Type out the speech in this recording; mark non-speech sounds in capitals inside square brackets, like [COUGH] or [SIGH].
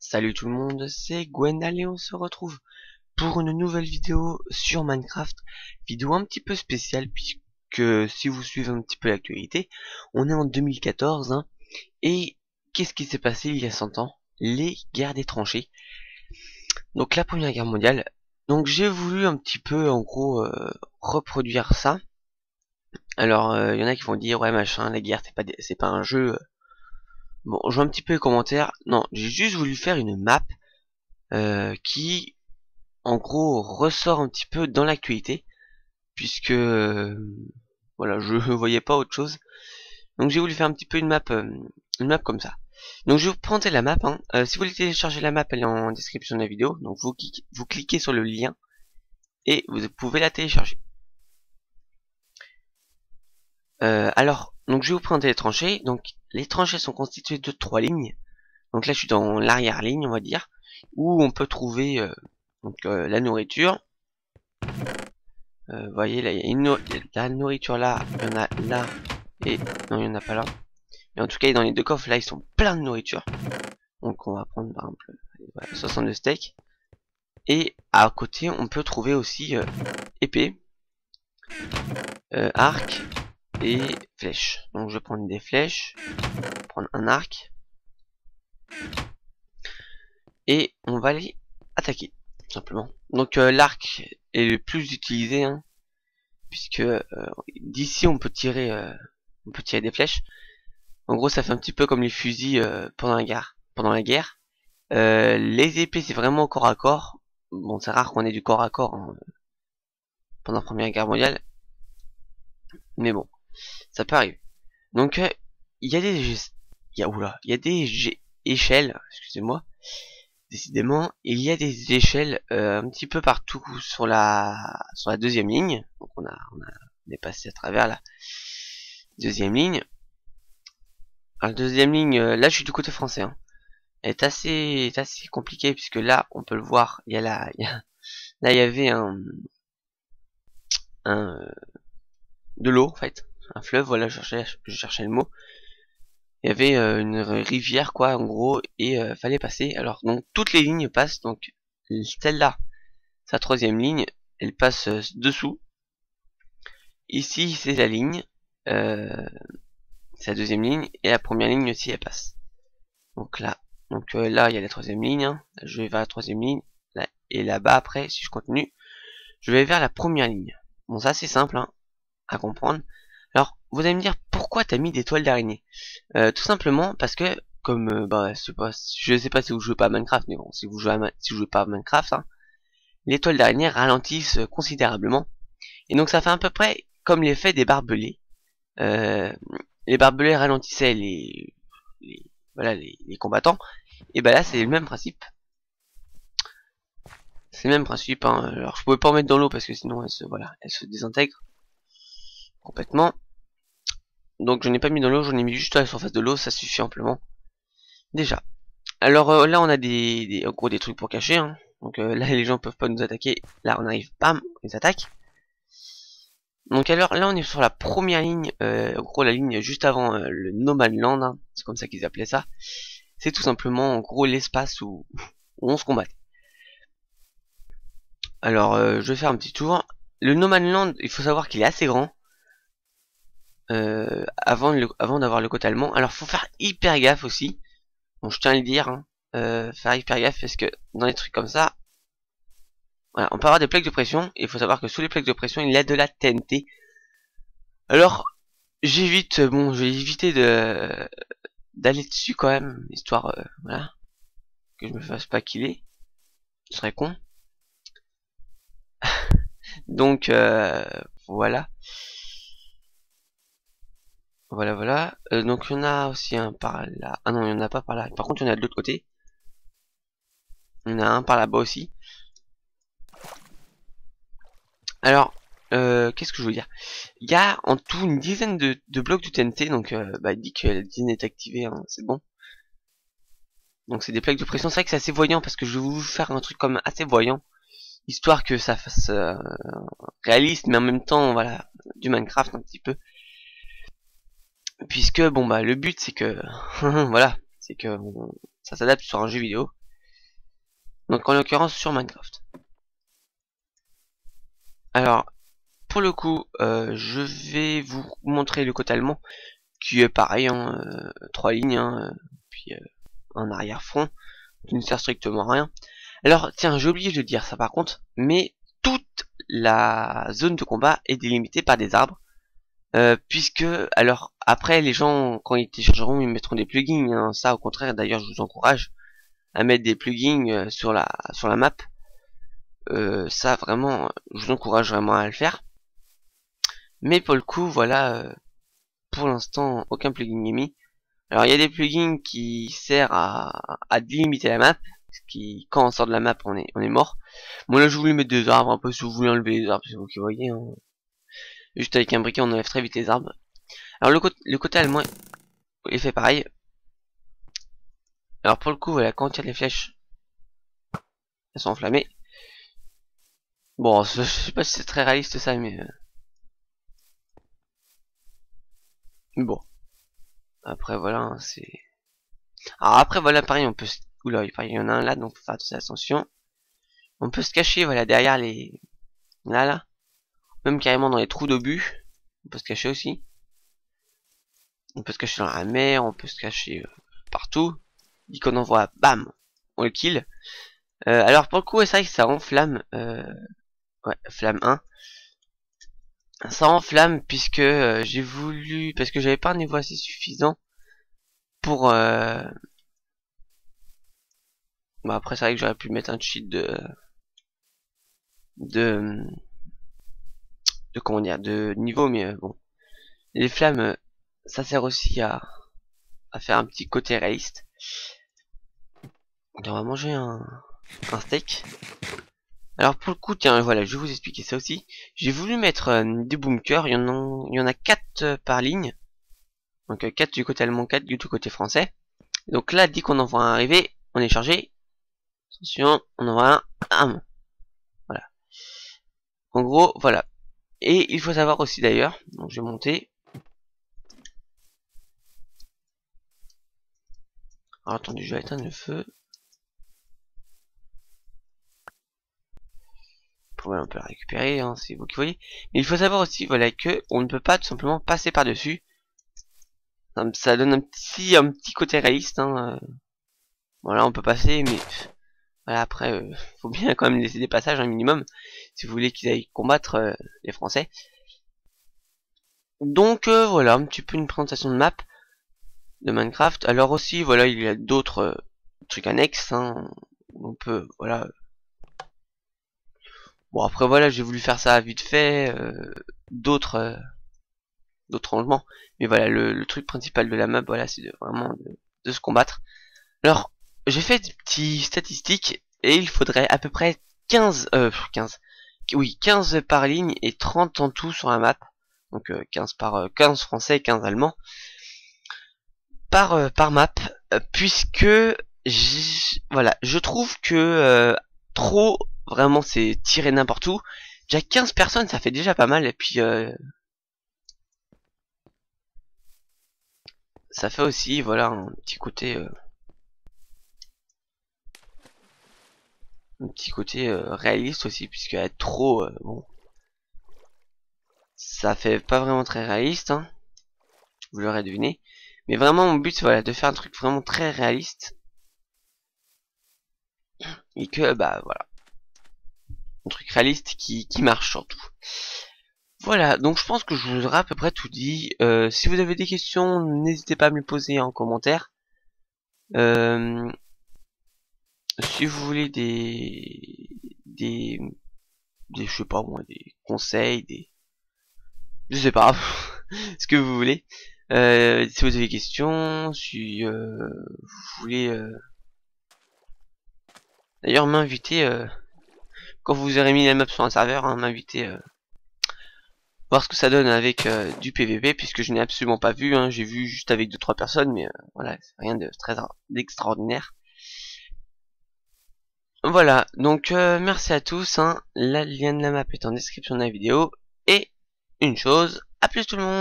Salut tout le monde, c'est Gwendal et on se retrouve pour une nouvelle vidéo sur Minecraft. Vidéo un petit peu spéciale puisque si vous suivez un petit peu l'actualité, on est en 2014 hein, et qu'est-ce qui s'est passé il y a 100 ans? Les guerres des tranchées. Donc la première guerre mondiale. Donc j'ai voulu un petit peu en gros euh, reproduire ça. Alors il euh, y en a qui vont dire ouais machin la guerre c'est pas c'est pas un jeu euh, Bon, je vois un petit peu les commentaires. Non, j'ai juste voulu faire une map euh, qui, en gros, ressort un petit peu dans l'actualité, puisque euh, voilà, je [LAUGHS] voyais pas autre chose. Donc j'ai voulu faire un petit peu une map, euh, une map comme ça. Donc je vais vous présenter la map. Hein. si vous voulez télécharger la map, elle est en description de la vidéo. Donc vous, vous cliquez sur le lien et vous pouvez la télécharger. Alors, donc je vais vous présenter les tranchées. Donc les tranchées sont constituées de trois lignes. Donc là je suis dans l'arrière-ligne on va dire. Où on peut trouver euh, donc, euh, la nourriture. Euh, vous voyez là il y a une la nourriture là, il y en a là et non il y en a pas là. Mais en tout cas dans les deux coffres là ils sont pleins de nourriture. Donc on va prendre par exemple voilà, 62 steaks. Et à côté on peut trouver aussi épée, arc, et flèches. Donc je vais prendre des flèches, prendre un arc, et on va aller attaquer, tout simplement. Donc euh, l'arc est le plus utilisé, hein, puisque euh, d'ici on peut tirer, euh, on peut tirer des flèches. En gros, ça fait un petit peu comme les fusils pendant la guerre. Pendant la guerre, les épées c'est vraiment corps à corps. Bon, c'est rare qu'on ait du corps à corps hein, pendant la Première Guerre mondiale, mais bon ça peut arriver. Donc euh, il y a des il y a oula, il y a des échelles, excusez-moi, décidément, il y a des échelles euh, un petit peu partout sur la sur la deuxième ligne. Donc on a on a est passé à travers la deuxième ligne. Alors, la deuxième ligne, euh, là je suis du côté français. Hein. Est assez est assez compliquée puisque là on peut le voir, il y a là il y a, là il y avait un un de l'eau en fait un fleuve, voilà, je cherchais, le mot. Il y avait euh, une rivière, quoi, en gros, et euh, fallait passer. Alors, donc, toutes les lignes passent, donc, celle-là, sa troisième ligne, elle passe euh, dessous. Ici, c'est la ligne, sa deuxième ligne, et la première ligne aussi, elle passe. Donc là, donc là, il y a la troisième ligne, hein. je vais vers la troisième ligne, là, et là-bas, après, si je continue, je vais vers la première ligne. Bon, ça, c'est simple, hein, à comprendre. Alors, vous allez me dire pourquoi t'as mis des toiles d'araignée? Euh, Tout simplement parce que, comme, euh, bah, pas, je sais pas si vous jouez pas à Minecraft, mais bon, si vous jouez, si vous jouez pas à Minecraft, hein, les toiles d'araignée ralentissent considérablement. Et donc ça fait à peu près comme l'effet des barbelés. Euh, les barbelés ralentissaient les, voilà, les, combattants. Et bah là, c'est le même principe. C'est le même principe. Hein. Alors je pouvais pas en mettre dans l'eau parce que sinon elle se, voilà, elle se désintègre complètement. Donc je n'ai pas mis dans l'eau, j'en ai mis juste à la surface de l'eau, ça suffit amplement. Déjà. Alors euh, là on a des, des, en gros des trucs pour cacher. Hein. Donc euh, là [LAUGHS] les gens peuvent pas nous attaquer. Là on arrive, bam, on les attaque. Donc alors là on est sur la première ligne, euh, en gros la ligne juste avant le No Land, hein. c'est comme ça qu'ils appelaient ça. C'est tout simplement en gros l'espace où, [LAUGHS] on se combat. Alors je vais faire un petit tour. Le No Land, il faut savoir qu'il est assez grand. Euh, avant, avant d'avoir le côté allemand. Alors faut faire hyper gaffe aussi. Bon, je tiens à le dire, hein. euh, faire hyper gaffe parce que dans les trucs comme ça, voilà, on peut avoir des plaques de pression. Il faut savoir que sous les plaques de pression, il y a de la TNT. Alors, j'évite, bon, je vais éviter de d'aller dessus quand même, histoire, euh, voilà, que je me fasse pas killer. Ce serait con. [LAUGHS] Donc, voilà. Voilà, voilà. Euh, donc il y en a aussi un par là. Ah non, il n'y en a pas par là. Par contre, il y en a de l'autre côté. Il y en a un par là-bas aussi. Alors, euh, qu'est-ce que je veux dire? Il y a en tout une dizaine de, blocs de TNT. Donc, euh, bah, il dit que la dizaine est activée. Hein, c'est bon. Donc, c'est des plaques de pression. C'est vrai que c'est assez voyant parce que je vais vous faire un truc comme assez voyant. Histoire que ça fasse réaliste, mais en même temps, voilà, du Minecraft un petit peu puisque bon bah le but c'est que [LAUGHS] voilà c'est que ça s'adapte sur un jeu vidéo Donc en l'occurrence sur Minecraft. Alors, pour le coup, euh, je vais vous montrer le côté allemand, qui est pareil, hein, euh, trois lignes, hein, puis euh, un arrière-front, qui ne sert strictement à rien. Alors, tiens, j'ai oublié de dire ça par contre, mais toute la zone de combat est délimitée par des arbres, puisque, alors, après, les gens, quand ils téléchargeront, ils mettront des plugins, hein, ça au contraire, d'ailleurs, je vous encourage à mettre des plugins sur la, sur la map, ça vraiment, je vous encourage vraiment à le faire. Mais pour le coup, voilà, euh, pour l'instant, aucun plugin n'est mis. Alors il y a des plugins qui servent à, à délimiter la map, ce qui, quand on sort de la map, on est, on est mort. Bon là, je voulais mettre des arbres, un peu si vous voulez enlever les arbres, c'est vous qui voyez. Hein. Juste avec un briquet, on enlève très vite les arbres. Alors le, côté, le côté allemand est fait pareil. Alors pour le coup, voilà, quand il y a les flèches, elles sont enflammées. Bon, [LAUGHS] je sais pas si c'est très réaliste ça, mais... Euh, Bon. Après, voilà, hein, c'est... Alors après, voilà, pareil, on peut... Oula, il y en a un là, donc faut faire attention. On peut se cacher, voilà, derrière les... Là, là. Même carrément dans les trous d'obus. On peut se cacher aussi. On peut se cacher dans la mer, on peut se cacher euh, partout. Dit qu'on envoie, bam, on le kill. Euh, alors pour le coup, c'est ça enflamme. Euh, ouais, flamme 1 ça enflamme puisque j'ai voulu parce que j'avais pas un niveau assez suffisant pour bon après c'est vrai que j'aurais pu mettre un cheat de de de comment dire de niveau mais bon les flammes euh, ça sert aussi à à faire un petit côté réaliste on va manger un, un steak alors pour le coup, tiens, voilà, je vais vous expliquer ça aussi. J'ai voulu mettre euh, des bunkers, il y en a, il y en a 4 euh, par ligne. Donc 4 euh, du côté allemand, 4 du côté français. Donc là, dès qu'on en voit un arriver, on est chargé. Attention, on en voit un. Voilà. En gros, voilà. Et il faut savoir aussi d'ailleurs, donc je vais monter. Alors attendez, je vais éteindre le feu. on peut la récupérer, hein, c'est vous qui voyez. Mais il faut savoir aussi, voilà, que on ne peut pas tout simplement passer par-dessus. Ça, donne un petit, un petit côté réaliste. Hein, euh. Voilà, on peut passer, mais après, euh, [LAUGHS] faut bien quand même laisser des passages un minimum, si vous voulez qu'ils aillent combattre euh, les Français. Donc voilà, un petit peu une présentation de map de Minecraft. Alors aussi, voilà, il y a d'autres trucs annexes. Hein. On peut, voilà, Bon après voilà, j'ai voulu faire ça vite fait, euh, d'autres euh, d'autres rangements. Mais voilà, le, truc principal de la map, voilà, c'est vraiment de, se combattre. Alors, j'ai fait des petits statistiques et il faudrait à peu près 15 euh 15 oui, 15 par ligne et 30 en tout sur la map. Donc 15 euh, par 15 français et 15 allemands par par map puisque voilà, je trouve que trop Vraiment, c'est tiré n'importe où. Déjà 15 personnes, ça fait déjà pas mal. Et puis, euh, ça fait aussi, voilà, un petit côté... un petit côté euh, réaliste aussi, puisque être trop... bon, ça fait pas vraiment très réaliste, hein. Vous l'aurez deviné. Mais vraiment, mon but, voilà, de faire un truc vraiment très réaliste. Et que, bah, voilà truc réaliste qui, qui marche surtout. Voilà, donc je pense que je vous aurai à peu près tout dit. Euh, si vous avez des questions, n'hésitez pas à me les poser en commentaire. Euh, si vous voulez des, des, des, je sais pas moi, des conseils, des, je sais pas, [LAUGHS] ce que vous voulez. Euh, si vous avez des questions, si vous voulez, d'ailleurs m'inviter quand vous aurez mis la map sur un serveur, hein, m'inviter euh, voir ce que ça donne avec euh, du PVP, puisque je n'ai absolument pas vu, hein, j'ai vu juste avec 2-3 personnes, mais euh, voilà, rien de très d'extraordinaire. Voilà, donc merci à tous, hein, la lien de la map est en description de la vidéo, et une chose, à plus tout le monde